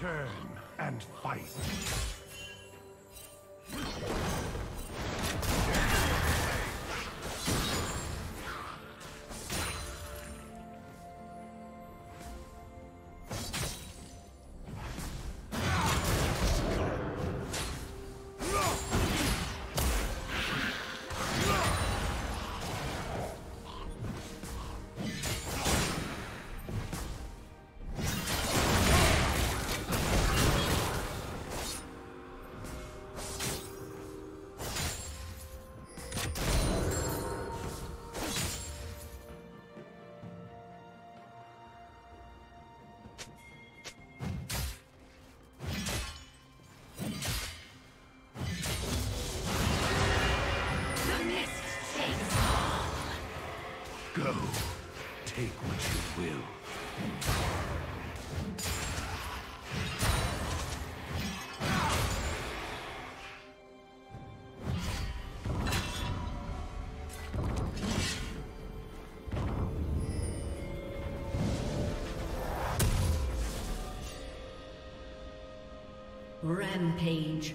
Return and fight. will. Rampage.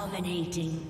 Dominating.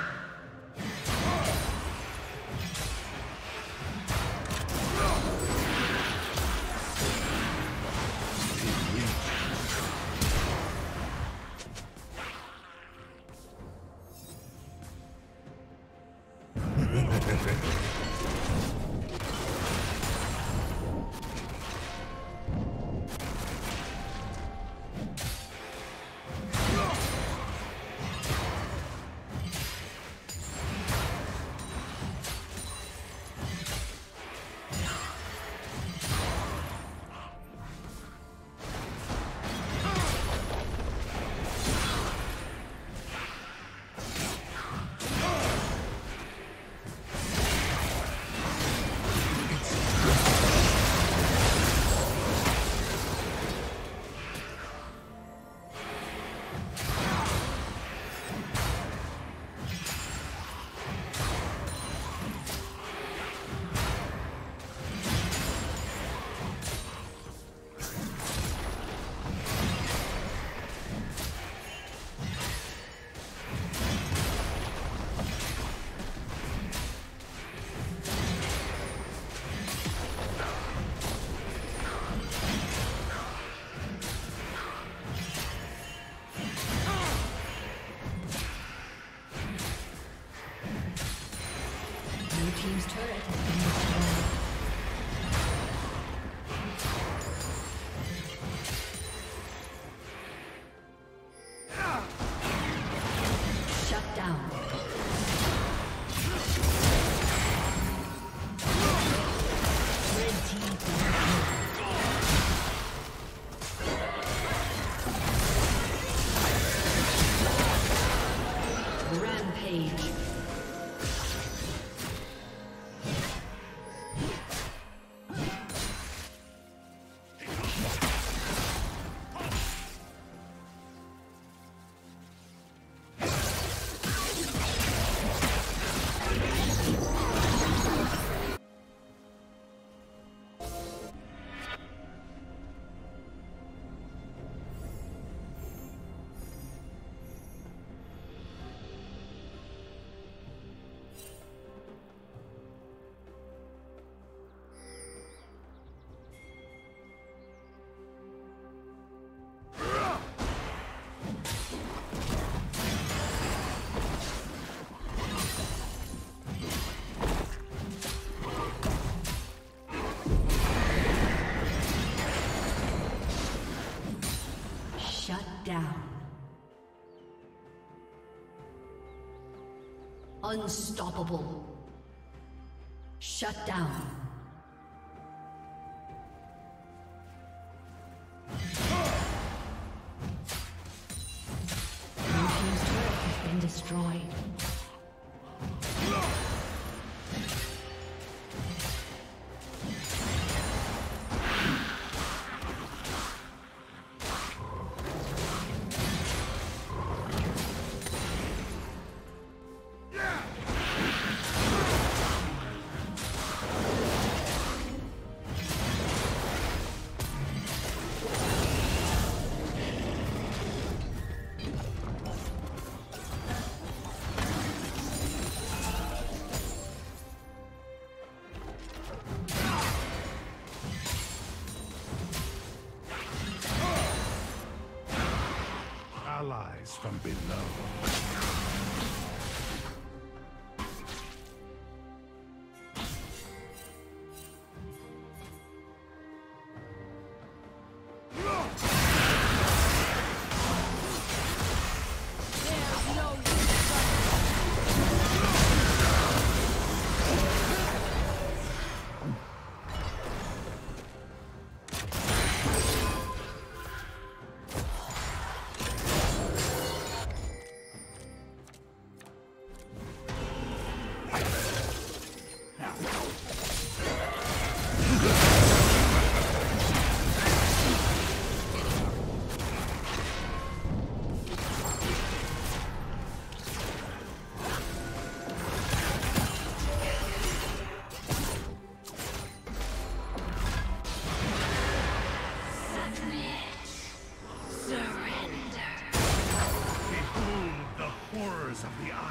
Unstoppable. Shut down. Destroyed. Allies from below. The isle.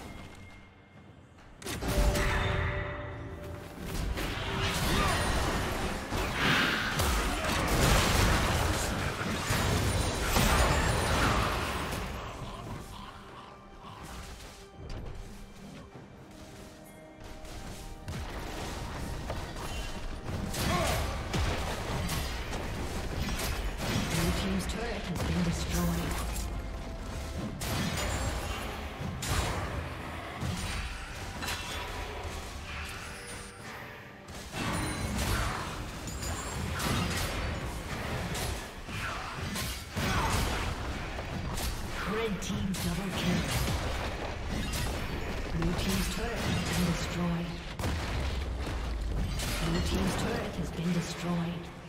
Red team double kill. Blue team's turret has been destroyed. Blue team's turret has been destroyed.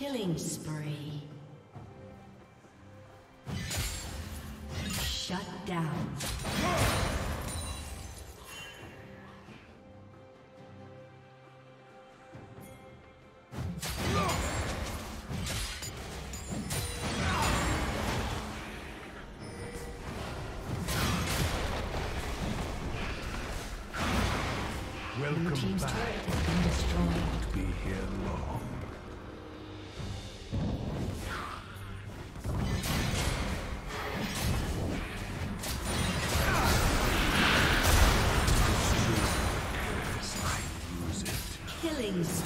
Killing spree. Shut down. Welcome back.